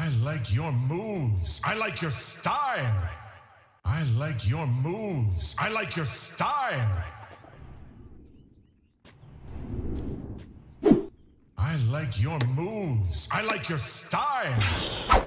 I like your moves. I like your style. I like your moves. I like your style. I like your moves. I like your style.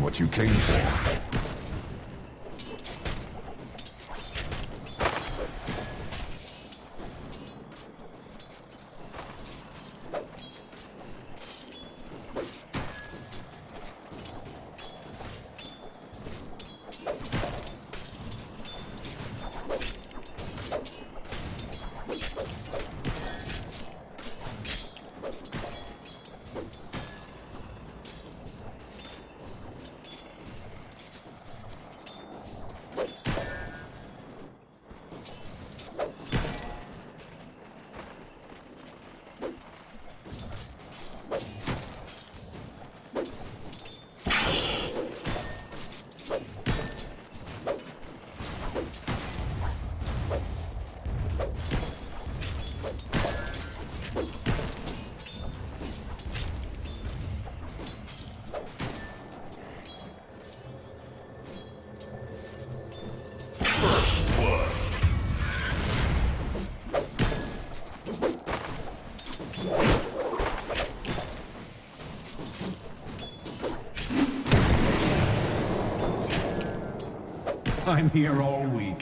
What you came for. I'm here all week.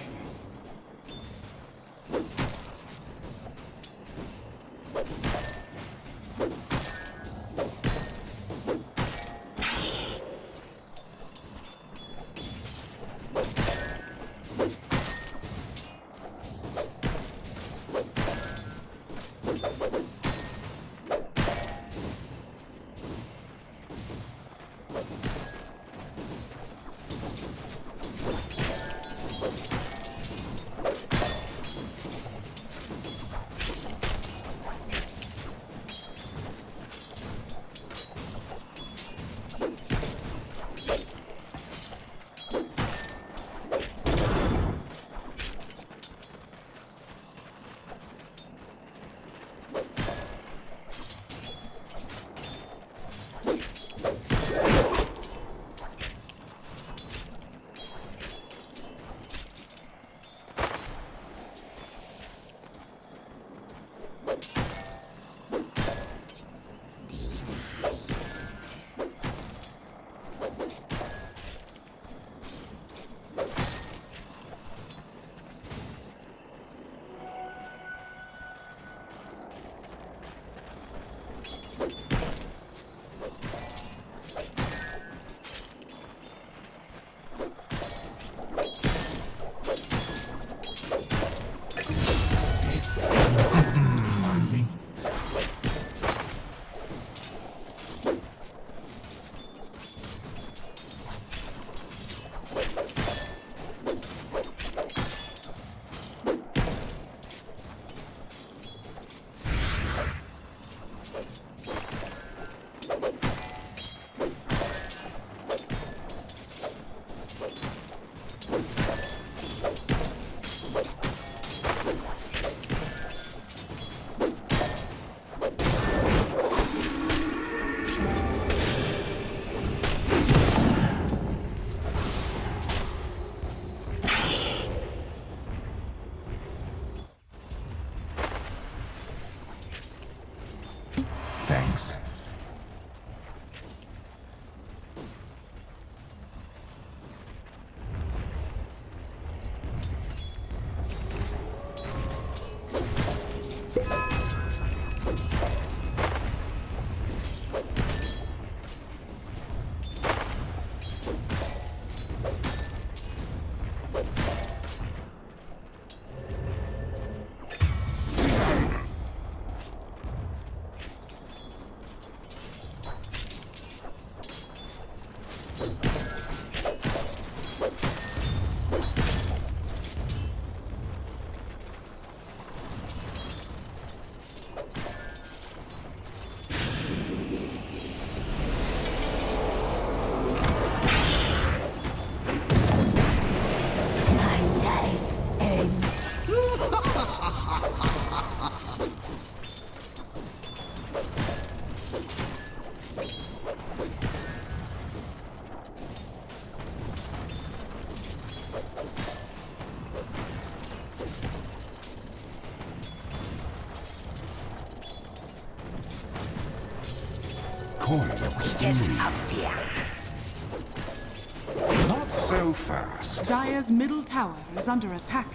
Dire's middle tower is under attack.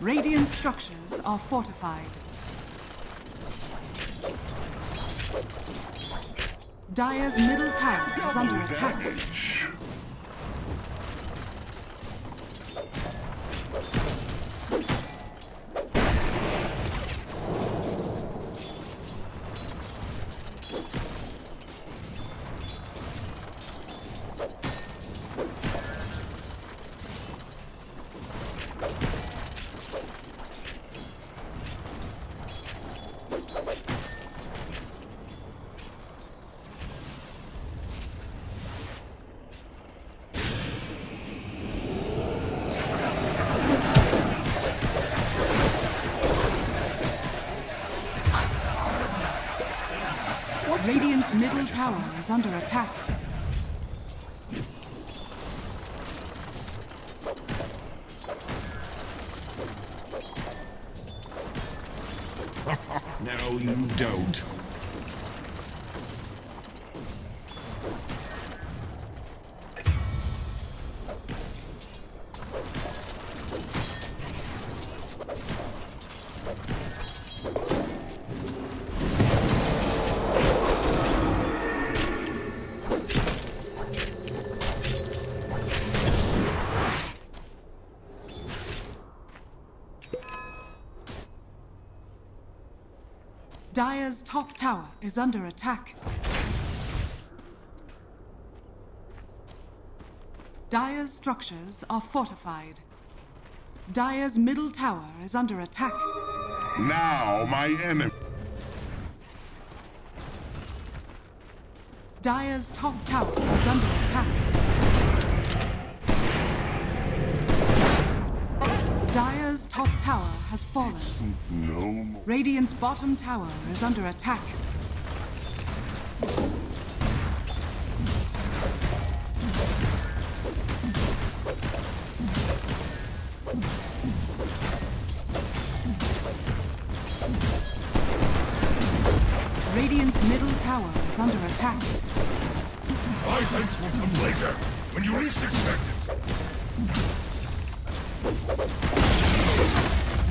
Radiant structures are fortified. Dire's middle tower is under attack. Is under attack. No, you don't. Dire's top tower is under attack. Dire's structures are fortified. Dire's middle tower is under attack. Now my enemy. Dire's top tower is under attack. Dire's top tower has fallen. No more. Radiant's bottom tower is under attack.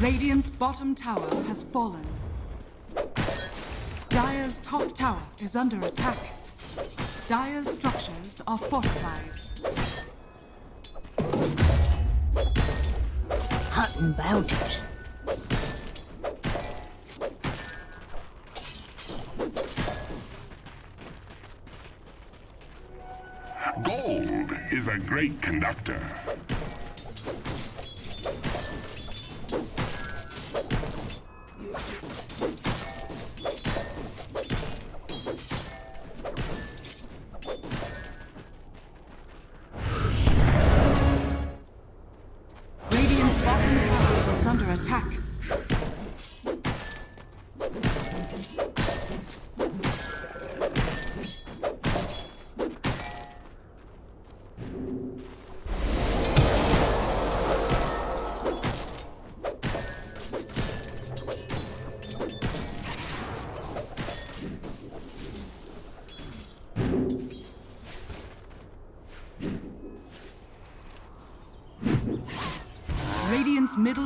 Radiant's bottom tower has fallen. Dire's top tower is under attack. Dire's structures are fortified. Hunting bounties. Gold is a great conductor.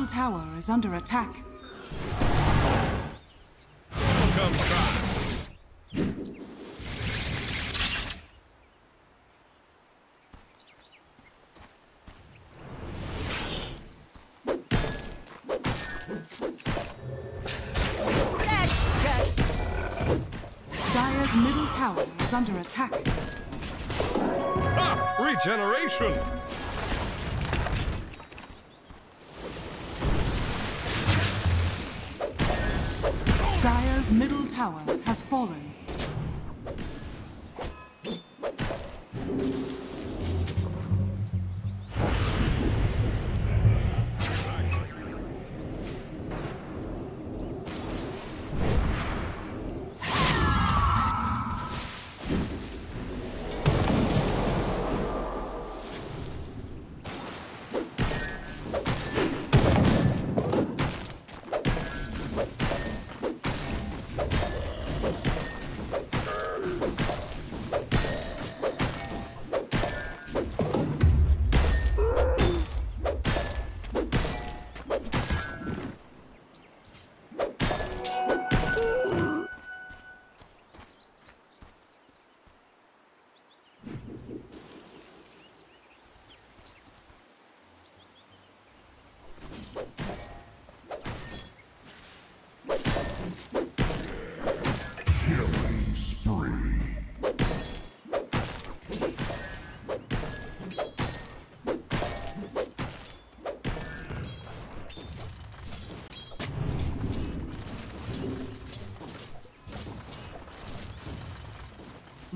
Tower is under attack. Dire's middle tower is under attack. Ha! Regeneration! Tower has fallen.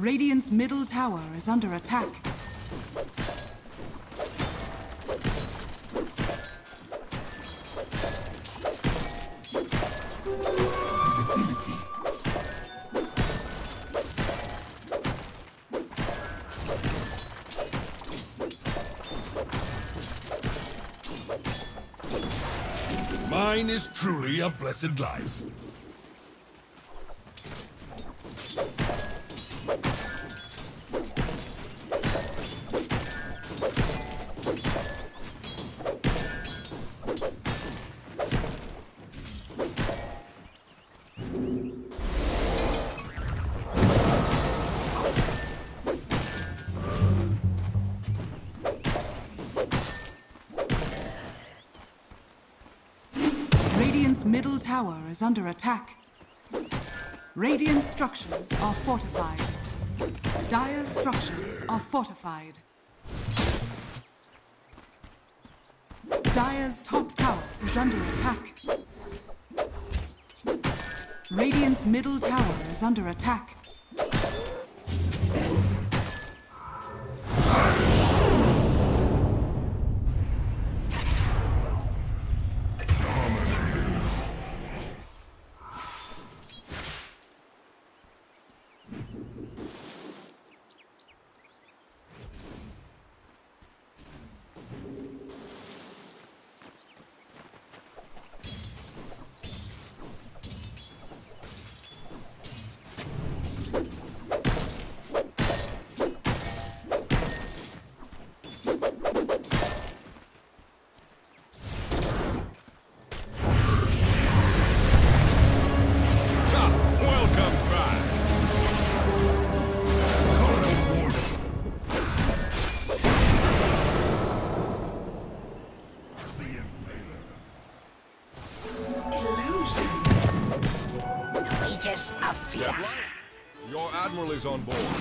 Radiant's middle tower is under attack. Mine is truly a blessed life. Middle tower is under attack. Radiant structures are fortified. Dire's structures are fortified. Dire's top tower is under attack. Radiant's middle tower is under attack. On board.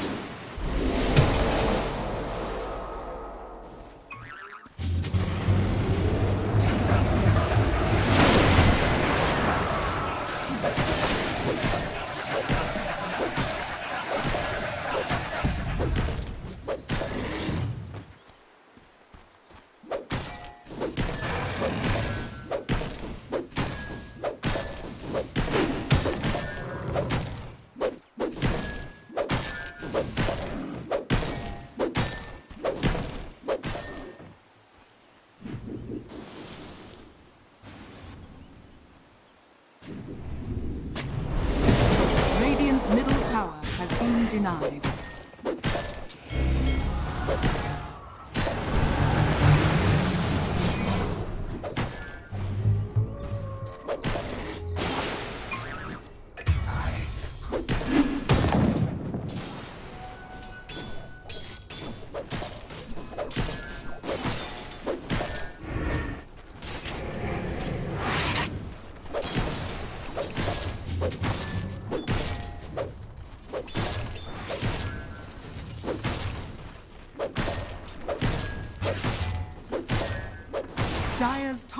Denied.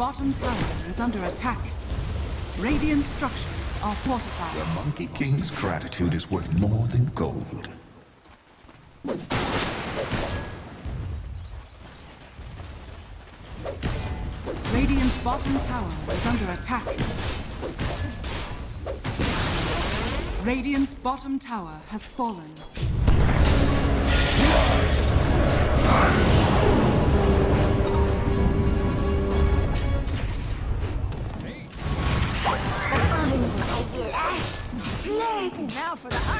Bottom tower is under attack. Radiant structures are fortified. The Monkey King's gratitude is worth more than gold. Radiant's bottom tower is under attack. Radiant's bottom tower has fallen. For the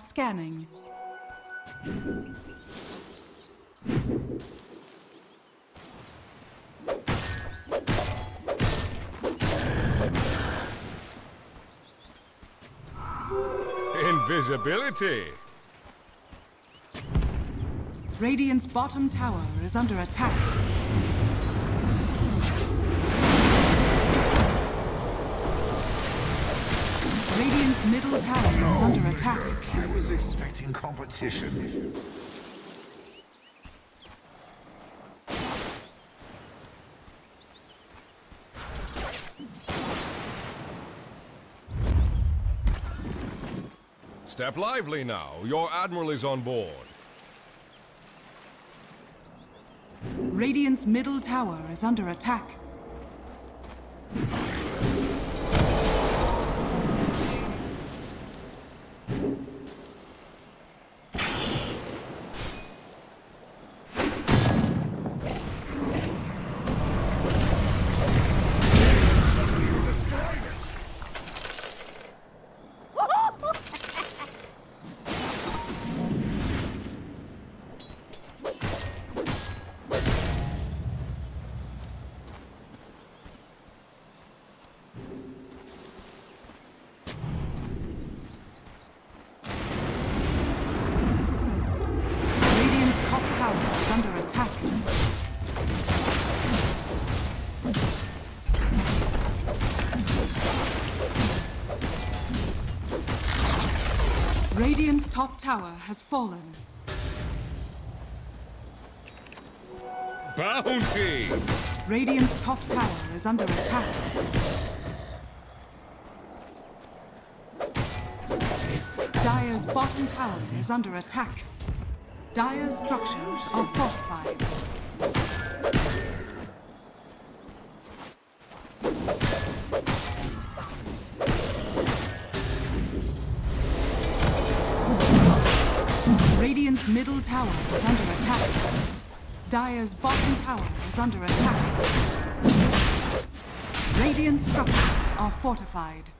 Are scanning. Invisibility. Radiant's bottom tower is under attack. Radiant's middle tower is under attack. I was expecting competition. Step lively now. Your admiral is on board. Radiant's middle tower is under attack. Tower has fallen. Bounty! Radiant's top tower is under attack. Dire's bottom tower is under attack. Dire's structures are fortified. Middle tower is under attack. Dire's bottom tower is under attack. Radiant structures are fortified.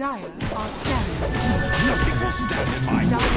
Dire are scanning. Nothing will stand in my way.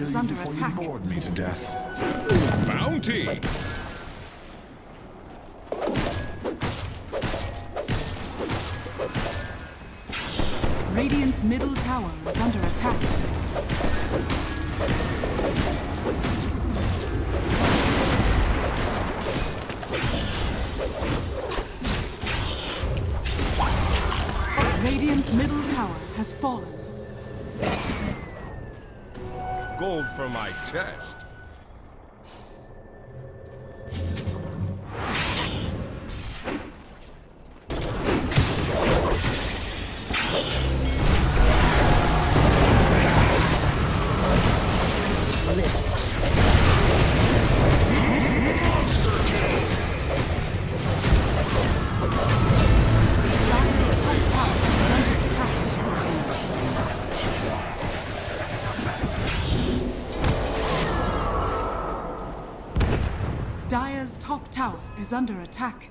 Kill you under before attack. you bored me to death. Bounty! For my chest. Is under attack.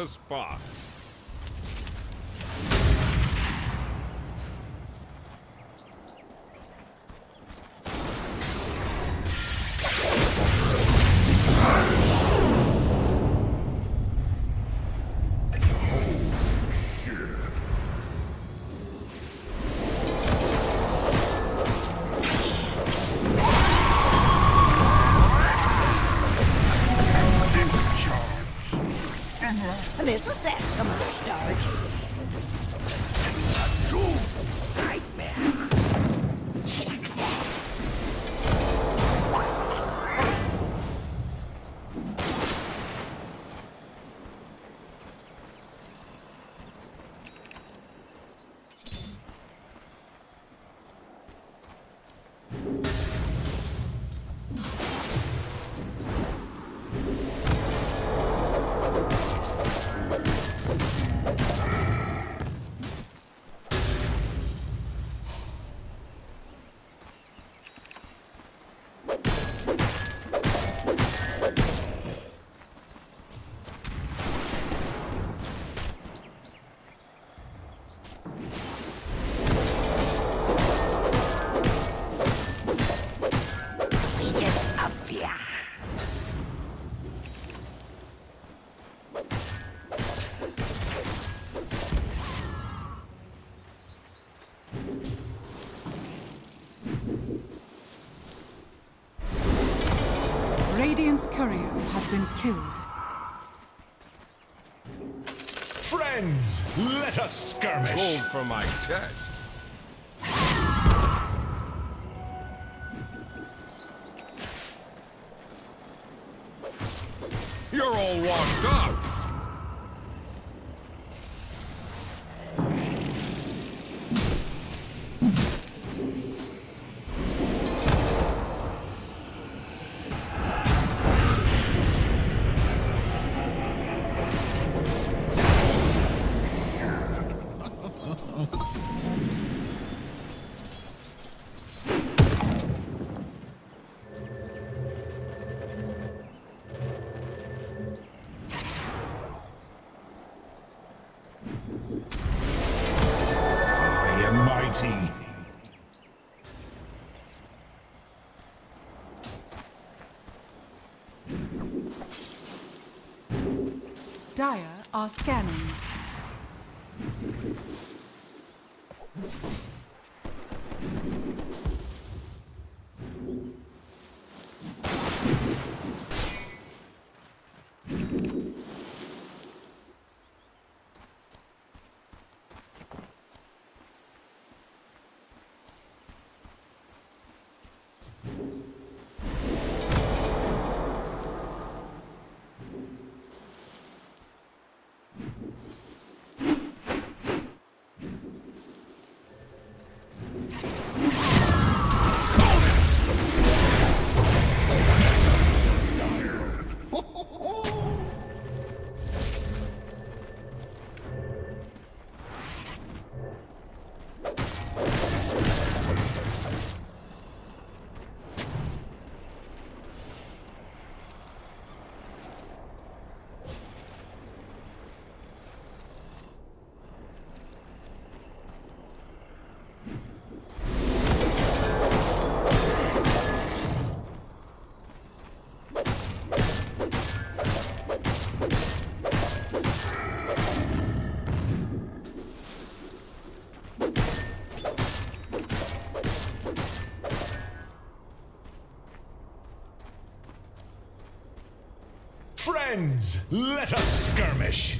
The spot. Set Radiant's courier has been killed. Friends, let us skirmish. Gold for my chest. Dire are scanning. Let us skirmish.